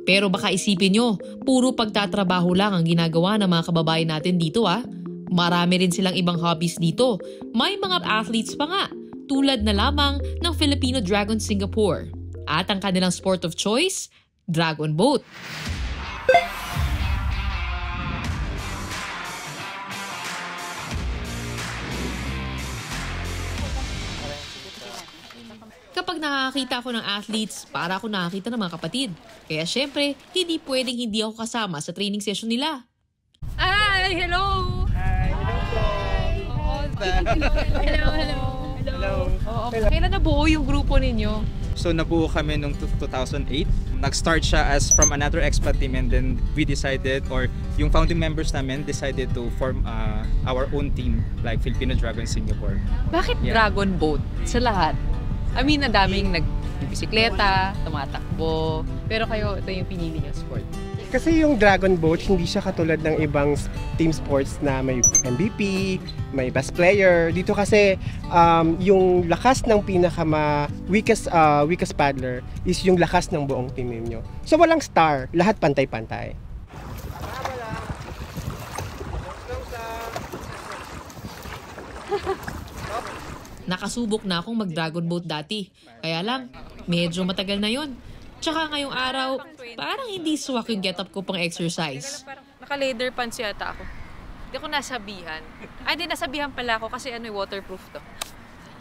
Speaker 4: Pero baka isipin nyo, puro pagtatrabaho lang ang ginagawa ng mga kababayan natin dito ah. Marami rin silang ibang hobbies dito. May mga athletes pa nga, tulad na lamang ng Filipino Dragon Singapore. At ang kanilang sport of choice, Dragon Boat. Kapag nakakita ako ng athletes, para ako nakakita ng mga kapatid. Kaya syempre, hindi pwedeng hindi ako kasama sa training session nila.
Speaker 2: Hi! Hello! Hi! Hello, hello, hello. Hello. Oo. Kailan nabuo yung grupo ninyo?
Speaker 21: So nabuo kami noong 2008. Nag-start siya as from another expat team and then we decided or yung founding members namin decided to form uh, our own team like Filipino Dragon Singapore.
Speaker 2: Bakit
Speaker 21: Yeah.
Speaker 2: Dragon Boat sa lahat? I mean, ang daming nagbisikleta, tumatakbo. Pero kayo, ito yung pinili niyo sport.
Speaker 22: Kasi yung Dragon Boat, hindi siya katulad ng ibang team sports na may MVP, may best player. Dito kasi, um, yung lakas ng pinaka weakest, uh, weakest paddler is yung lakas ng buong team ninyo. So walang star, lahat pantay-pantay.
Speaker 4: Nakasubok na akong mag-dragon boat dati. Kaya lang, medyo matagal na yon. Tsaka ngayong araw, parang hindi swak yung getup ko pang exercise.
Speaker 2: Naka-leather pants yata ako. Hindi ako nasabihan. Ay, hindi, nasabihan pala ako kasi ano, waterproof to.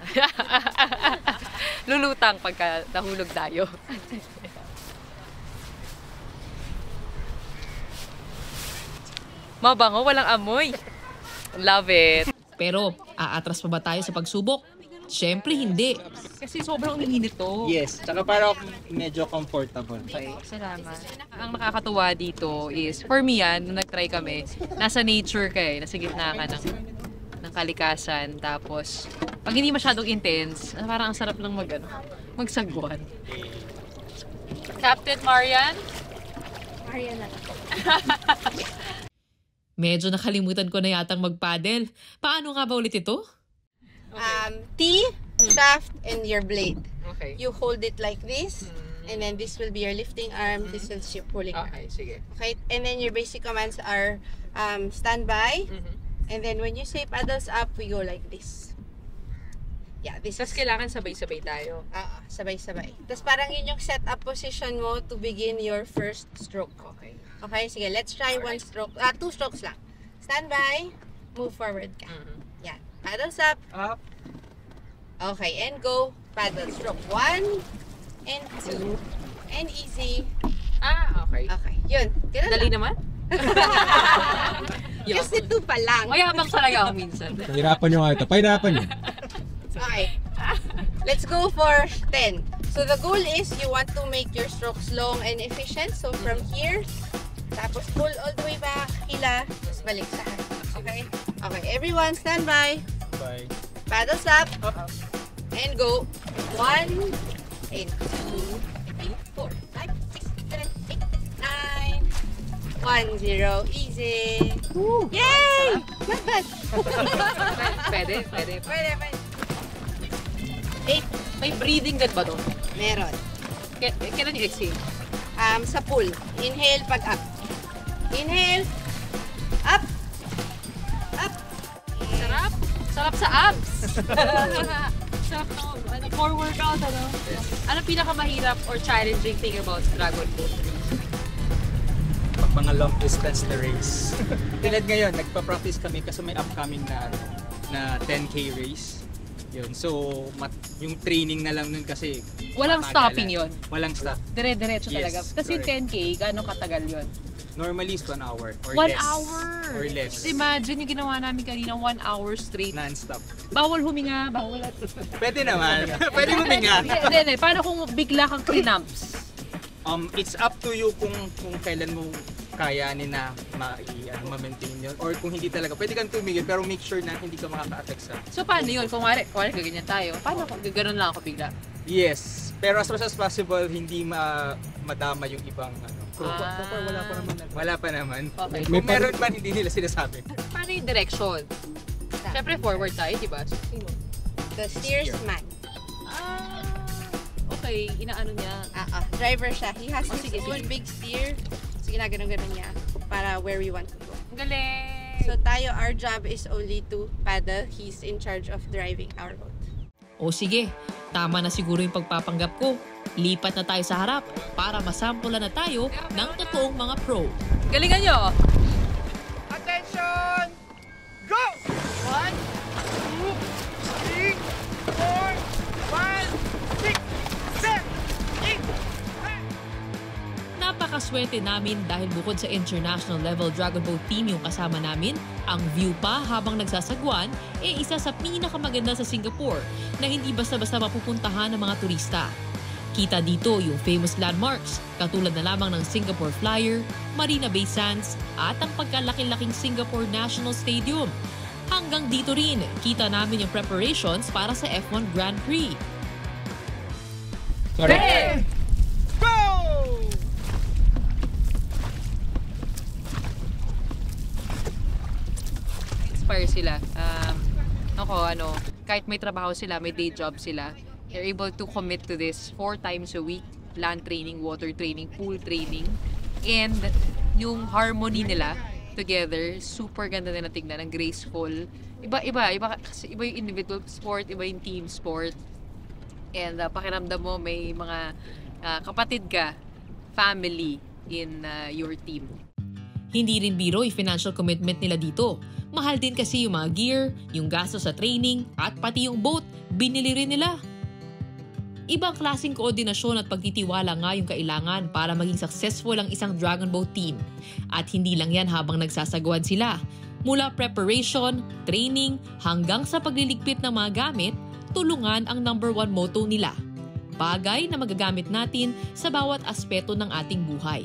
Speaker 2: Lulutang pagka nahulog tayo. Mabango, walang amoy. Love it.
Speaker 4: Pero, aatras pa ba tayo sa pagsubok? Siyempre hindi.
Speaker 2: Kasi sobrang init to.
Speaker 21: Yes, tsaka para medyo comfortable.
Speaker 2: Okay, salamat. Ang nakakatuwa dito is, for me yan, nung nag-try kami, nasa nature ka eh, nasa gitna ka ng, ng kalikasan. Tapos, pag hindi masyadong intense, parang ang sarap lang mag, ano, magsagwan. Captain Marian?
Speaker 12: Marian na
Speaker 4: Medyo nakalimutan ko na yatang mag-paddle. Paano nga ba ulit ito?
Speaker 23: Um, T, shaft, and your blade.
Speaker 2: Okay.
Speaker 23: You hold it like this, and then this will be your lifting arm, this is your pulling arm.
Speaker 2: Okay, sige.
Speaker 23: Okay, and then your basic commands are um, stand by,
Speaker 2: Mm-hmm.
Speaker 23: and then when you say paddles up, we go like this. Yeah, this
Speaker 2: Tapos
Speaker 23: is...
Speaker 2: kailangan sabay-sabay tayo.
Speaker 23: Ah, sabay-sabay. Tapos parang yun yung setup position mo to begin your first stroke.
Speaker 2: Okay.
Speaker 23: Okay, sige, let's try one stroke. Ah, two strokes lang. Stand by, move forward ka.
Speaker 2: Mm-hmm.
Speaker 23: Paddles up.
Speaker 21: Up.
Speaker 23: Okay, and go. Paddle stroke. One, and two, and easy.
Speaker 2: Ah, okay.
Speaker 23: Okay, yun. Ganun
Speaker 2: Dali
Speaker 23: lang.
Speaker 2: naman?
Speaker 23: Kasi two pa lang.
Speaker 2: Mayabang talaga ako minsan.
Speaker 8: Pahirapan nyo nga ito. Pahirapan nyo.
Speaker 23: Okay. Let's go for 10. So the goal is you want to make your strokes long and efficient. So from here, tapos pull all the way back, hila, tapos balik sa hand. Okay? Okay, everyone stand by.
Speaker 21: Bye.
Speaker 23: Paddles up. And go. One, and two, three, four, five, six, seven, eight, nine. One, zero. Easy. Yay! Not bad.
Speaker 2: pwede, pwede.
Speaker 23: Pwede, pwede.
Speaker 2: Hey, may breathing din ba to?
Speaker 23: Meron.
Speaker 2: K- kailan yung exhale?
Speaker 23: Um, sa pool. Inhale pag up. Inhale. Up. Up.
Speaker 16: Sarap. Sa abs. Sarap no. Ano, more workout, ano? Ano pinakamahirap or challenging thing about Dragon Boat?
Speaker 21: Pag mga long distance na race. Tulad ngayon, nagpa-practice kami kasi may upcoming na na 10k race. Yun. So, mat, yung training na lang nun kasi
Speaker 2: Walang
Speaker 21: matagalan.
Speaker 2: stopping yun?
Speaker 21: Walang stop.
Speaker 2: Dire-diretso
Speaker 21: Yes,
Speaker 2: talaga. Tapos yung
Speaker 21: correct.
Speaker 2: 10K, gano'ng katagal yun?
Speaker 21: Normally is 1 hour or
Speaker 2: One
Speaker 21: less.
Speaker 2: hour!
Speaker 21: Or less.
Speaker 2: Just imagine yung ginawa namin kanina, one hour straight.
Speaker 21: Non-stop.
Speaker 2: Bawal huminga, bawal at...
Speaker 21: Pwede naman. Pwede huminga.
Speaker 2: Hindi, hindi. Paano kung bigla kang cramps?
Speaker 21: Um, it's up to you kung kung kailan mo kayanin na ma, ano, ma-maintain yun. Or kung hindi talaga, pwede kang tumigil pero make sure na hindi ka makaka-affect sa...
Speaker 2: So paano yun? Kung wari, kung wari ganyan tayo, paano kung gano'n lang ako bigla?
Speaker 21: Yes. Pero as much as possible, hindi ma madama yung ibang ano. So,
Speaker 2: Ah.
Speaker 21: so far, wala pa naman. Wala pa naman.
Speaker 2: Okay.
Speaker 21: Kung meron man, hindi nila sinasabi.
Speaker 2: Paano yung direction? Siyempre forward tayo, di ba? Sino?
Speaker 23: The steersman.
Speaker 2: Ah, okay. Inaano niya?
Speaker 23: Ah, ah. Driver siya. He has
Speaker 2: Oh,
Speaker 23: his
Speaker 2: sige,
Speaker 23: own
Speaker 2: sige.
Speaker 23: big steer. So, ginaganon-ganon niya para where we want to go.
Speaker 2: Ang galing!
Speaker 23: So, tayo, our job is only to paddle. He's in charge of driving our boat.
Speaker 4: O sige, tama na siguro yung pagpapanggap ko. Lipat na tayo sa harap para masampulan na tayo ng totoong mga pro.
Speaker 2: Galingan nyo!
Speaker 24: Attention! Go! One, two, three, four, five, six, seven, eight.
Speaker 4: Napakaswerte namin dahil bukod sa international level Dragon Boat team yung kasama namin, ang view pa habang nagsasagwan e isa sa pinakamaganda sa Singapore na hindi basta-basta mapupuntahan ng mga turista. Kita dito yung famous landmarks katulad na lamang ng Singapore Flyer, Marina Bay Sands at ang pagkalaki-laking Singapore National Stadium. Hanggang dito rin, kita namin yung preparations para sa F1 Grand Prix.
Speaker 24: Ready! Go!
Speaker 2: inspire sila. Um, ako, ano, kahit may trabaho sila, may day job sila, they're able to commit to this four times a week. Land training, water training, pool training. And yung harmony nila together, super ganda nila tignan, ang graceful. Iba, iba, iba, kasi iba yung individual sport, iba yung team sport. And uh, pakiramdam mo may mga uh, kapatid ka, family in uh, your team.
Speaker 4: Hindi rin biro yung financial commitment nila dito. Mahal din kasi yung mga gear, yung gasto sa training, at pati yung boat, binili rin nila. Ibang klaseng koordinasyon at pagtitiwala nga yung kailangan para maging successful ang isang Dragon Boat team. At hindi lang yan habang nagsasagawan sila. Mula preparation, training, hanggang sa pagliligpit ng mga gamit, tulungan ang number one motto nila. Bagay na magagamit natin sa bawat aspeto ng ating buhay.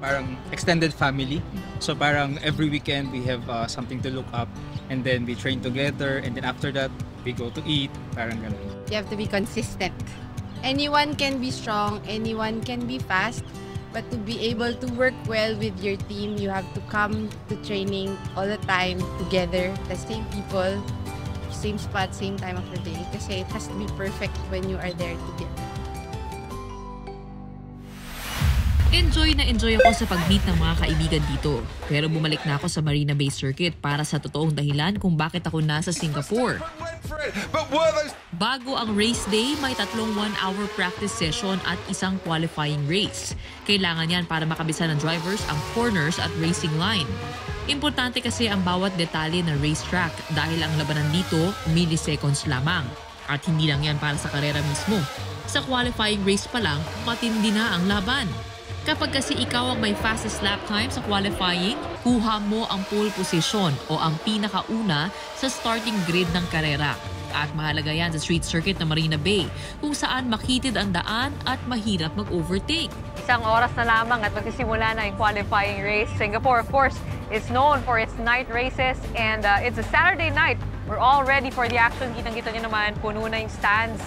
Speaker 21: Parang extended family. So parang every weekend we have uh, something to look up and then we train together and then after that we go to eat. Parang ganun.
Speaker 23: You have to be consistent. Anyone can be strong, anyone can be fast, but to be able to work well with your team, you have to come to training all the time together, the same people, same spot, same time of the day. Kasi it has to be perfect when you are there together.
Speaker 4: Enjoy na enjoy ako sa pag-meet ng mga kaibigan dito. Pero bumalik na ako sa Marina Bay Circuit para sa totoong dahilan kung bakit ako nasa Singapore. Bago ang race day, may tatlong one-hour practice session at isang qualifying race. Kailangan yan para makabisa ng drivers ang corners at racing line. Importante kasi ang bawat detalye ng racetrack dahil ang labanan dito milliseconds lamang. At hindi lang yan para sa karera mismo. Sa qualifying race pa lang, matindi na ang laban. Kapag kasi ikaw ang may fastest lap time sa qualifying, kuha mo ang pole position o ang pinakauna sa starting grid ng karera. At mahalaga yan sa street circuit ng Marina Bay kung saan makitid ang daan at mahirap mag-overtake.
Speaker 16: Isang oras na lamang at magsisimula na yung qualifying race. Singapore, of course, is known for its night races and uh, it's a Saturday night. We're all ready for the action. Kitang-kita nyo naman, puno na yung stands.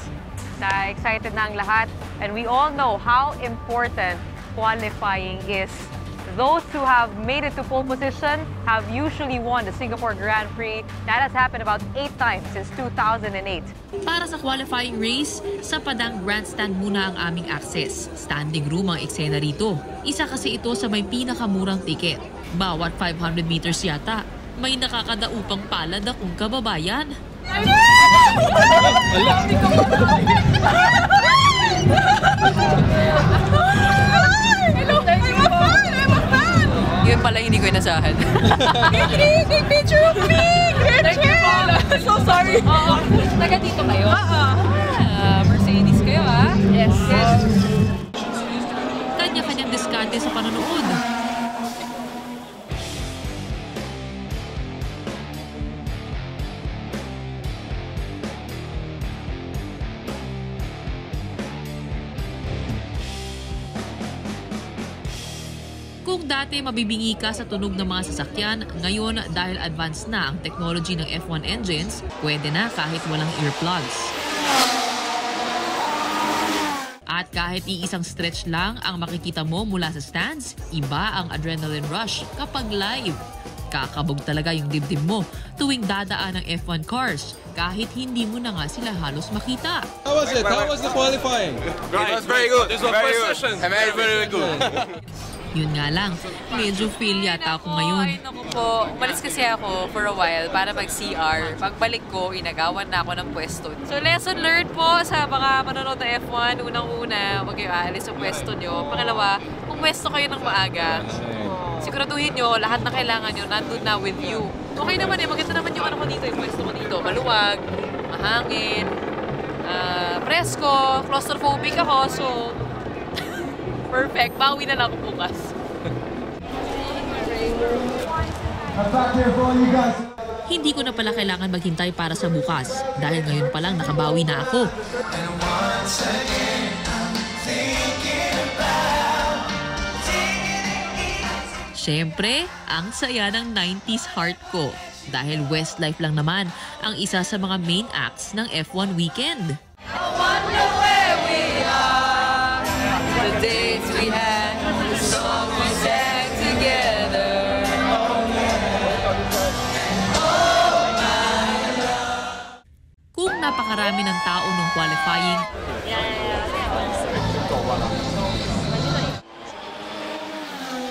Speaker 16: Na excited na ang lahat. And we all know how important qualifying is those who have made it to pole position have usually won the Singapore Grand Prix. That has happened about eight times since 2008.
Speaker 4: Para sa qualifying race, sa Padang Grandstand muna ang aming access. Standing room ang eksena rito. Isa kasi ito sa may pinakamurang tiket. Bawat 500 meters yata, may nakakadaupang palad akong kababayan.
Speaker 2: Inasahan.
Speaker 5: Take picture of me! Great job! So sorry. Oo.
Speaker 16: Taga dito kayo?
Speaker 5: Oo.
Speaker 16: Ah, Mercedes kayo ah?
Speaker 5: Yes.
Speaker 4: Kanya-kanyang diskarte sa panonood. Dati mabibingi ka sa tunog ng mga sasakyan, ngayon dahil advanced na ang technology ng F1 engines, pwede na kahit walang earplugs. At kahit iisang stretch lang ang makikita mo mula sa stands, iba ang adrenaline rush kapag live. Kakabog talaga yung dibdib mo tuwing dadaan ng F1 cars kahit hindi mo na nga sila halos makita.
Speaker 8: How was it? How was the qualifying?
Speaker 24: It was very good. This was
Speaker 8: Very
Speaker 24: first
Speaker 8: good.
Speaker 24: session. Very, very good.
Speaker 4: Yun nga lang, medyo feel yata ako ngayon.
Speaker 2: Ako po, umalis kasi ako for a while para mag-CR. Pagbalik ko, inagawan na ako ng pwesto. So lesson learned po sa mga manonood ng F1. Unang-una, huwag kayo aalis sa pwesto nyo. Pangalawa, kung pwesto kayo ng maaga, siguraduhin nyo lahat na kailangan nyo nandun na with you. Okay naman eh, maganda naman yung ano ko dito, yung pwesto ko dito. Maluwag, mahangin, ah, presko, claustrophobic ako, so perfect. Bawi na lang ako bukas.
Speaker 4: Hindi ko na pala kailangan maghintay para sa bukas dahil ngayon pa lang nakabawi na ako. Siyempre, ang saya ng 90s heart ko dahil Westlife lang naman ang isa sa mga main acts ng F1 weekend. Napakarami ng tao nung qualifying,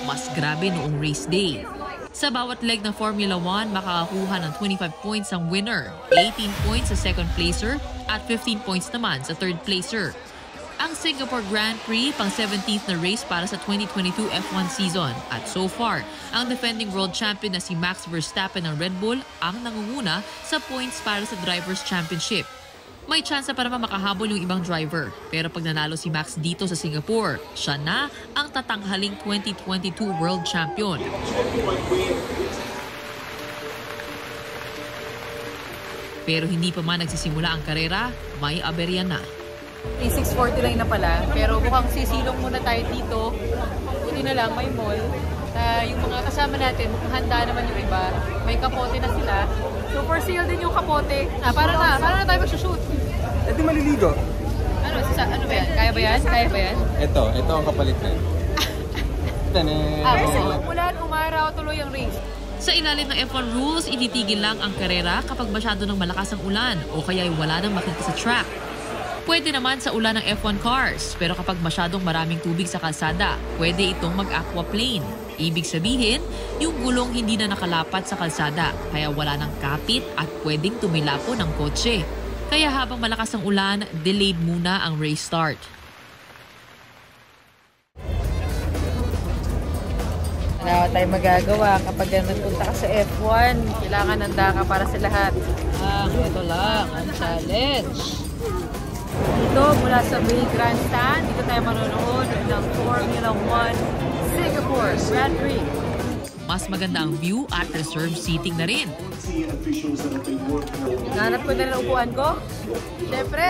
Speaker 4: mas grabe noong race day. Sa bawat leg ng Formula 1, makakakuha ng 25 points ang winner, 18 points sa second placer, at 15 points naman sa third placer. Ang Singapore Grand Prix, pang 17th na race para sa 2022 F1 season. At so far, ang defending world champion na si Max Verstappen ng Red Bull ang nangunguna sa points para sa Drivers' Championship. May tsansa para makahabol yung ibang driver. Pero pag nanalo si Max dito sa Singapore, siya na ang tatanghaling 2022 World Champion. Pero hindi pa man nagsisimula ang karera, may aberya na.
Speaker 2: 3649 na pala, pero mukhang sisilong muna tayo dito. Buti na lang, may mall. Ah, yung mga kasama natin, handa naman yung iba. May kapote na sila. So for sale din yung kapote. Ah, para na, para na tayo mag-shoot.
Speaker 8: Eh di maliligo.
Speaker 2: Ano, sa, ano ba yan? Kaya ba yan? Kaya ba yan?
Speaker 8: Ito, ito ang kapalit na.
Speaker 2: Ah, kasi umulan, umaraw, tuloy ang race.
Speaker 4: Sa ilalim ng F1 rules, ititigil lang ang karera kapag masyado ng malakas ang ulan o kaya ay wala nang makita sa track. Pwede naman sa ulan ng F1 cars, pero kapag masyadong maraming tubig sa kalsada, pwede itong mag-aquaplane. Ibig sabihin, yung gulong hindi na nakalapat sa kalsada, kaya wala ng kapit at pwedeng tumilapo ng kotse. Kaya habang malakas ang ulan, delayed muna ang race start.
Speaker 2: Wala tayong magagawa kapag nagpunta ka sa F1. Kailangan handa ka para sa lahat. Ah, ito lang, ang challenge. Dito, mula sa Bay Grandstand, dito tayo manonood ng Formula 1 Singapore Grand Prix.
Speaker 4: Mas maganda ang view at reserved seating na rin.
Speaker 2: Nanap ko na ng upuan ko. Siyempre,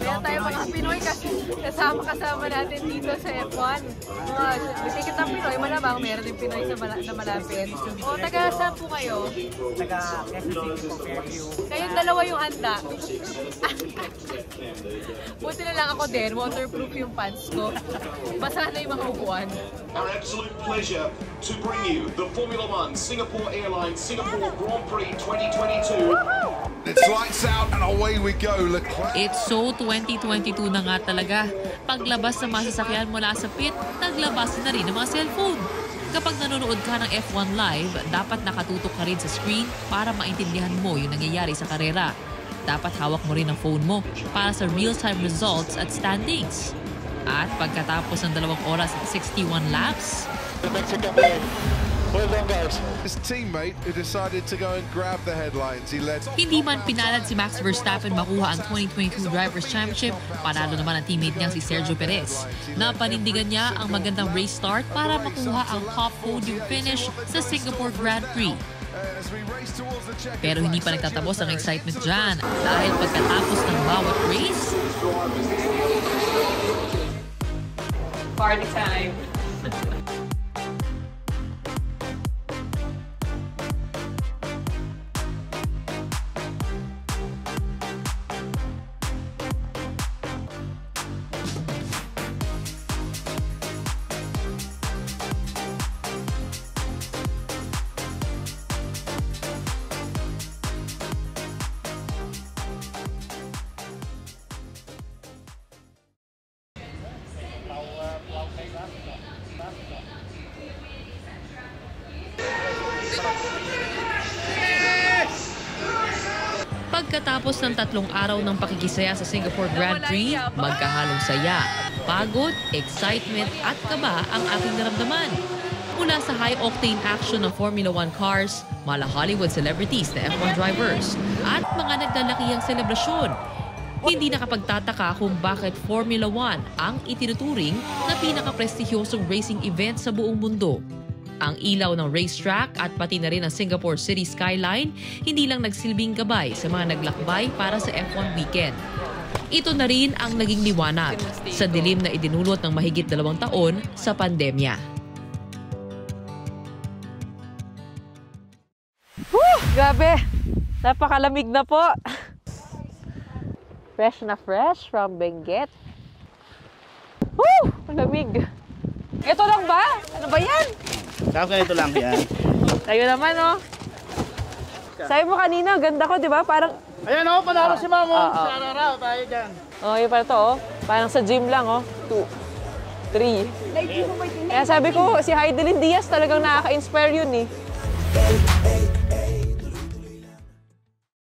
Speaker 2: Kaya tayo mga Pinoy kasi kasama-kasama natin dito sa F1. Mga bisikit ng Pinoy, malamang meron din Pinoy sa mala- na malapit. O, taga saan po kayo?
Speaker 25: Taga Quezon City po, Fairview.
Speaker 2: Kayong dalawa yung handa. Buti na lang ako din, waterproof yung pants ko. Basa na yung mga upuan.
Speaker 26: Our absolute pleasure to bring you the Formula One Singapore Airlines Singapore Grand Prix 2022.
Speaker 27: It's lights out and away we go. Leclerc.
Speaker 4: It's so 2022 na nga talaga. Paglabas ng mga sasakyan mula sa pit, naglabas na rin ng mga cellphone. Kapag nanonood ka ng F1 Live, dapat nakatutok ka rin sa screen para maintindihan mo yung nangyayari sa karera. Dapat hawak mo rin ang phone mo para sa real-time results at standings. At pagkatapos ng dalawang oras at 61 laps,
Speaker 27: Well done, guys. His teammate who decided to go and grab the headlines. He led.
Speaker 4: Hindi man pinalad si Max Verstappen makuha ang 2022 Drivers' Championship, panalo naman ang teammate niyang si Sergio Perez. Napanindigan niya ang magandang race start para makuha ang top podium finish sa Singapore Grand Prix. Pero hindi pa nagtatapos ang excitement dyan dahil pagkatapos ng bawat race,
Speaker 28: Party time.
Speaker 4: Pagkatapos ng tatlong araw ng pakikisaya sa Singapore Grand Prix, magkahalong saya, pagod, excitement at kaba ang aking naramdaman. Mula sa high-octane action ng Formula 1 cars, mala Hollywood celebrities na F1 drivers, at mga naglalakihang selebrasyon. Hindi nakapagtataka kung bakit Formula 1 ang itinuturing na pinaka-prestigyosong racing event sa buong mundo. Ang ilaw ng racetrack at pati na rin ang Singapore City skyline hindi lang nagsilbing gabay sa mga naglakbay para sa F1 weekend. Ito na rin ang naging liwanag sa dilim na idinulot ng mahigit dalawang taon sa pandemya.
Speaker 2: Whew! Grabe! Napakalamig na po. Fresh na fresh from Benguet. Woo! Lamig. Ito lang ba? Ano ba yan?
Speaker 25: Saka ganito lang yan.
Speaker 2: Tayo naman, oh. Sabi mo kanina, ganda ko, di ba? Parang...
Speaker 25: Ayan oh, panalo si Mamo.
Speaker 2: Ah, ah.
Speaker 25: Sa araw, tayo dyan.
Speaker 2: Oh, yun pala to, oh. Parang sa gym lang, oh. Two, three. Kaya sabi ko, si Heidelin Diaz talagang nakaka-inspire yun, eh.